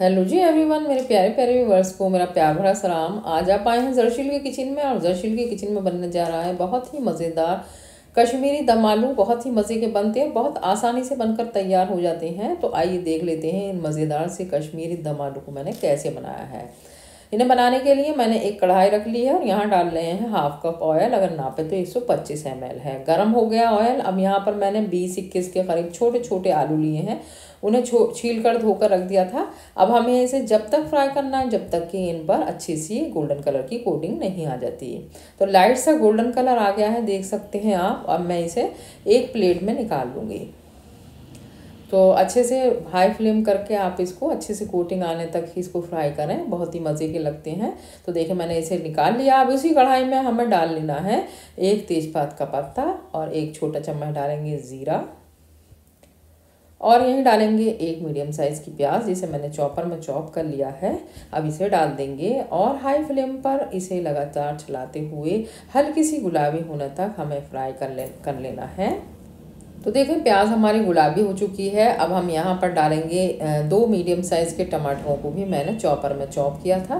Hello जी everyone मेरे प्यारे प्यारे व्यूवर्स को मेरा प्यार भरा सलाम। आज आप आए हैं जरशील के किचन में और जरशील के किचन में बनने जा रहा है बहुत ही मज़ेदार कश्मीरी दम आलू, बहुत ही मज़े के बनते हैं, बहुत आसानी से बनकर तैयार हो जाते हैं। तो आइए देख लेते हैं इन मज़ेदार से कश्मीरी दम आलू को मैंने कैसे बनाया है। इन्हें बनाने के लिए मैंने एक कढ़ाई रख ली है और यहाँ डाल रहे हैं हाफ़ कप ऑयल अगर नापे तो 125 सौ है। गर्म हो गया ऑयल अब यहाँ पर मैंने 20 इक्कीस के करीब छोटे छोटे आलू लिए हैं। उन्हें छो, छील कर धोकर रख दिया था। अब हमें इसे जब तक फ्राई करना है, जब तक कि इन पर अच्छी सी गोल्डन कलर की कोटिंग नहीं आ जाती। तो लाइट सा गोल्डन कलर आ गया है, देख सकते हैं आप। अब मैं इसे एक प्लेट में निकाल लूँगी। तो अच्छे से हाई फ्लेम करके आप इसको अच्छे से कोटिंग आने तक ही इसको फ्राई करें। बहुत ही मज़े के लगते हैं। तो देखिए, मैंने इसे निकाल लिया। अब उसी कढ़ाई में हमें डाल लेना है एक तेज़पात का पत्ता और एक छोटा चम्मच डालेंगे ज़ीरा। और यहीं डालेंगे एक मीडियम साइज़ की प्याज, जिसे मैंने चॉपर में चॉप कर लिया है। अब इसे डाल देंगे और हाई फ्लेम पर इसे लगातार चलाते हुए हल्की सी गुलाबी होने तक हमें फ्राई कर ले, कर लेना है। तो देखें, प्याज हमारी गुलाबी हो चुकी है। अब हम यहाँ पर डालेंगे दो मीडियम साइज़ के टमाटरों को भी मैंने चॉपर में चॉप किया था।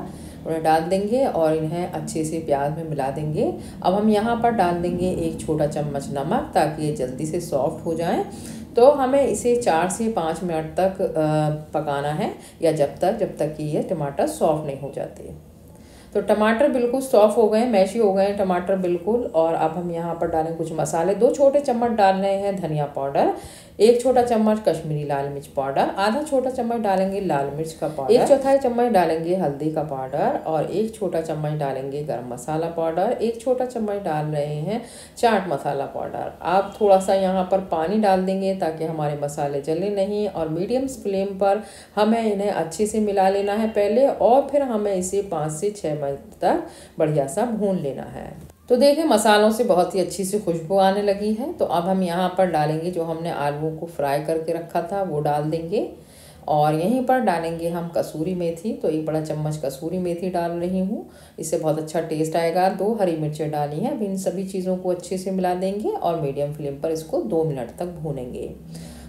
उन्हें डाल देंगे और इन्हें अच्छे से प्याज में मिला देंगे। अब हम यहाँ पर डाल देंगे एक छोटा चम्मच नमक ताकि ये जल्दी से सॉफ्ट हो जाए। तो हमें इसे चार से पाँच मिनट तक पकाना है या जब तक जब तक कि ये टमाटर सॉफ्ट नहीं हो जाते। तो टमाटर बिल्कुल सॉफ्ट हो गए, मैशी हो गए टमाटर बिल्कुल और अब हम यहाँ पर डालें कुछ मसाले। दो छोटे चम्मच डाल रहे हैं धनिया पाउडर, एक छोटा चम्मच कश्मीरी लाल मिर्च पाउडर, आधा छोटा चम्मच डालेंगे लाल मिर्च का पाउडर, एक चौथाई चम्मच डालेंगे हल्दी का पाउडर और एक छोटा चम्मच डालेंगे गरम मसाला पाउडर, एक छोटा चम्मच डाल रहे हैं चाट मसाला पाउडर। आप थोड़ा सा यहाँ पर पानी डाल देंगे ताकि हमारे मसाले जले नहीं और मीडियम फ्लेम पर हमें इन्हें अच्छे से मिला लेना है पहले और फिर हमें इसे पाँच से छः मिनट तक बढ़िया सा भून लेना है। तो देखें, मसालों से बहुत ही अच्छी सी खुशबू आने लगी है। तो अब हम यहाँ पर डालेंगे जो हमने आलूओं को फ्राई करके रखा था, वो डाल देंगे। और यहीं पर डालेंगे हम कसूरी मेथी। तो एक बड़ा चम्मच कसूरी मेथी डाल रही हूँ। इससे बहुत अच्छा टेस्ट आएगा। दो हरी मिर्चें डाली हैं। अब इन सभी चीज़ों को अच्छे से मिला देंगे और मीडियम फ्लेम पर इसको दो मिनट तक भूनेंगे।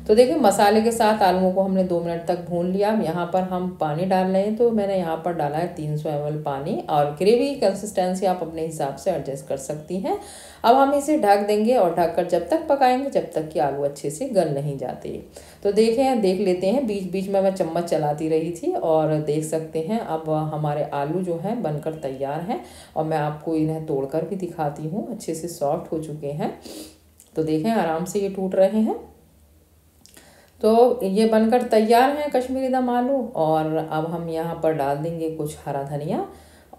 तो देखिए, मसाले के साथ आलूओं को हमने दो मिनट तक भून लिया। यहाँ पर हम पानी डाल रहे हैं तो मैंने यहाँ पर डाला है तीन सौ एम पानी और ग्रेवी कंसिस्टेंसी आप अपने हिसाब से एडजस्ट कर सकती हैं। अब हम इसे ढक देंगे और ढककर जब तक पकाएँगे, जब तक कि आलू अच्छे से गल नहीं जाते। तो देखें, देख लेते हैं बीच बीच में मैं चम्मच चलाती रही थी और देख सकते हैं, अब हमारे आलू जो हैं बनकर तैयार हैं और मैं आपको इन्हें तोड़कर भी दिखाती हूँ, अच्छे से सॉफ्ट हो चुके हैं। तो देखें, आराम से ये टूट रहे हैं। तो ये बनकर तैयार हैं कश्मीरी दम आलू, और अब हम यहाँ पर डाल देंगे कुछ हरा धनिया,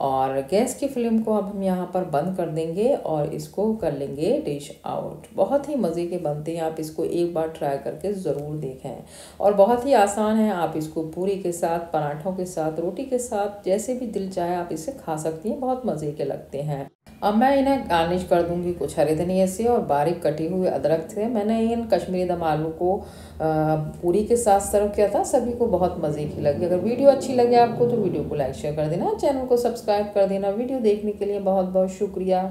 और गैस की फ्लेम को अब हम यहाँ पर बंद कर देंगे, और इसको कर लेंगे डिश आउट। बहुत ही मज़े के बनते हैं, आप इसको एक बार ट्राई करके ज़रूर देखें। और बहुत ही आसान है, आप इसको पूरी के साथ, पराठों के साथ, रोटी के साथ, जैसे भी दिल चाहे आप इसे खा सकती हैं, बहुत मज़े के लगते हैं। अब मैं इन्हें गार्निश कर दूँगी, कुछ हरे धनिया से और बारीक कटी हुए अदरक से। मैंने इन कश्मीरी दम आलू को पूरी के साथ सर्व किया था, सभी को बहुत मज़े की लगी। अगर वीडियो अच्छी लगे आपको तो वीडियो को लाइक शेयर कर देना चैनल को सब्सक्राइब कर देना। वीडियो देखने के लिए बहुत बहुत शुक्रिया।